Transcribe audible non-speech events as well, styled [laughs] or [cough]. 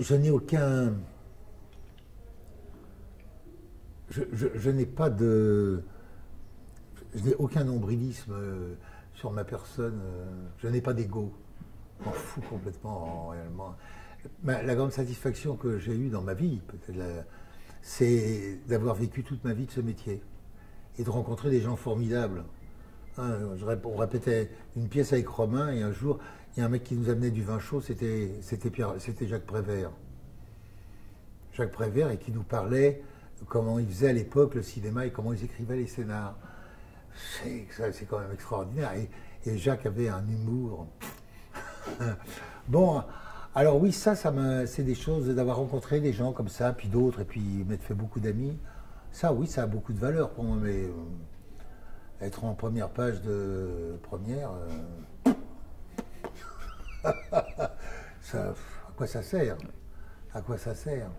Je n'ai aucun. Je, n'ai pas de. Je n'ai aucun nombrilisme euh, sur ma personne. euh, Je n'ai pas d'ego. Je m'en fous complètement, en- réellement. La grande satisfaction que j'ai eue dans ma vie, c'est d'avoir vécu toute ma vie de ce métier et de rencontrer des gens formidables. Hein, je on répétait une pièce avec Romain et un jour, il y a un mec qui nous amenait du vin chaud, c'était Jacques Prévert. Jacques Prévert et qui nous parlait comment il faisait à l'époque le cinéma et comment ils écrivaient les scénars. C'est quand même extraordinaire. Et, Jacques avait un humour. [laughs] bon, alors oui, ça, ça c'est des choses d'avoir rencontré des gens comme ça, puis d'autres, et puis m'être fait beaucoup d'amis. Ça, oui, ça a beaucoup de valeur pour moi, mais euh, être en première page de première, euh, ça, à quoi ça sert? À quoi ça sert?